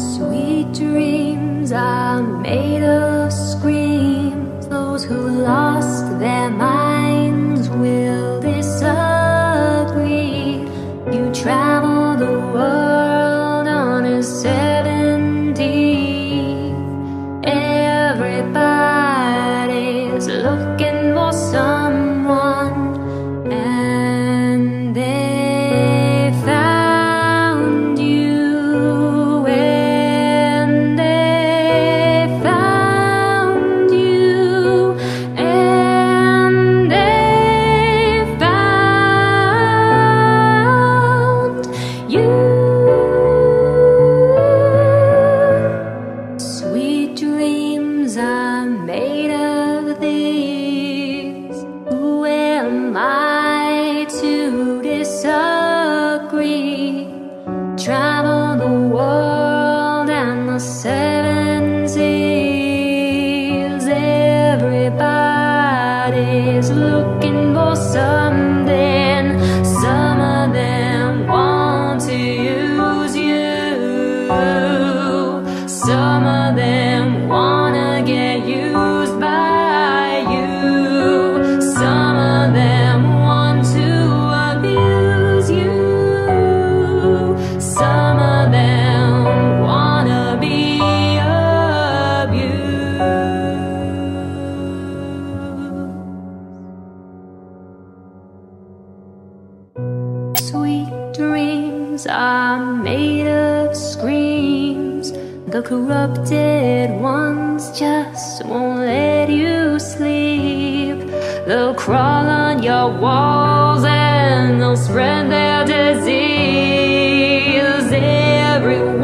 Sweet dreams are made of screams. made of these. dreams are made of screams. The corrupted ones just won't let you sleep. They'll crawl on your walls and they'll spread their disease everywhere.